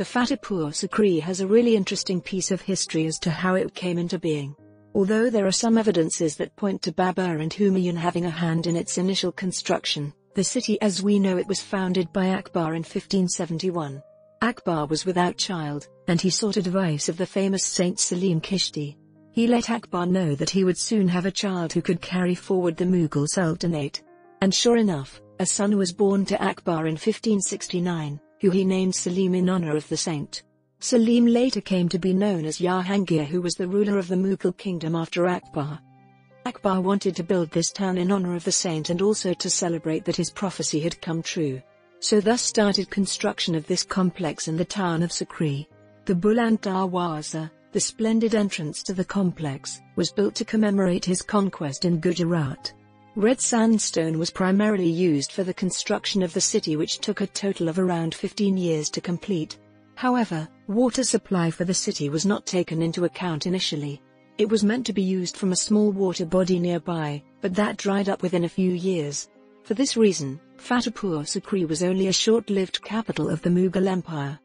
The Fatehpur Sikri has a really interesting piece of history as to how it came into being. Although there are some evidences that point to Babur and Humayun having a hand in its initial construction, the city as we know it was founded by Akbar in 1571. Akbar was without child, and he sought advice of the famous Saint Salim Chishti. He let Akbar know that he would soon have a child who could carry forward the Mughal Sultanate. And sure enough, a son was born to Akbar in 1569, who he named Salim in honor of the saint. Salim later came to be known as Jahangir who was the ruler of the Mughal kingdom after Akbar. Akbar wanted to build this town in honor of the saint and also to celebrate that his prophecy had come true. So thus started construction of this complex in the town of Sikri. The Buland Darwaza, the splendid entrance to the complex, was built to commemorate his conquest in Gujarat. Red sandstone was primarily used for the construction of the city which took a total of around 15 years to complete. However, water supply for the city was not taken into account initially. It was meant to be used from a small water body nearby, but that dried up within a few years. For this reason, Fatehpur Sikri was only a short-lived capital of the Mughal Empire.